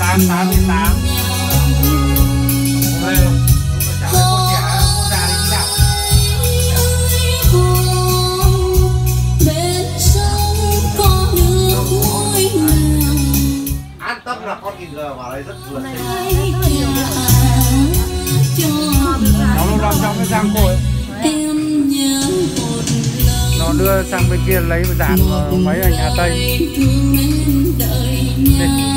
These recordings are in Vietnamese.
tám tám đến tám tâm là con nhìn giờ vào đây rất vượt nó luôn làm trong cái giang cội nó đưa sang bên kia lấy dàn mấy anh hà tây Để.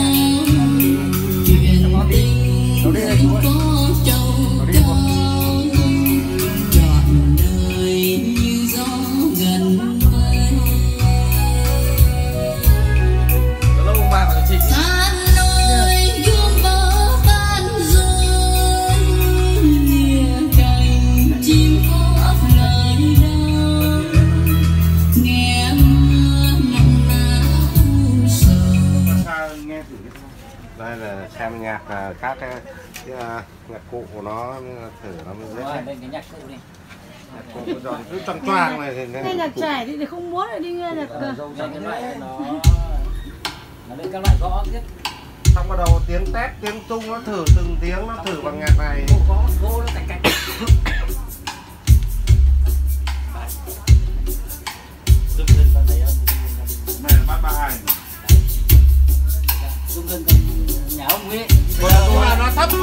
Đây là xem nhạc à, các cái, cái à, nhạc cụ của nó thử nó mới dễ đây cái nhạc cụ đi. Nhạc cụ cái giòn cứ choang choang này thì nghe nhạc trẻ thì không muốn đi nghe nhạc đây cái loại nó nó lên các loại gõ tiếp. Xong bắt đầu tiếng tép tiếng tung nó thử từng tiếng nó thử bằng nhạc này. Gõ cô nó cạch cạch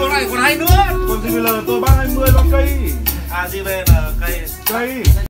con này còn hay nữa. Còn gì bây giờ tôi bán 20 nó cây. À gì về là cây. Cây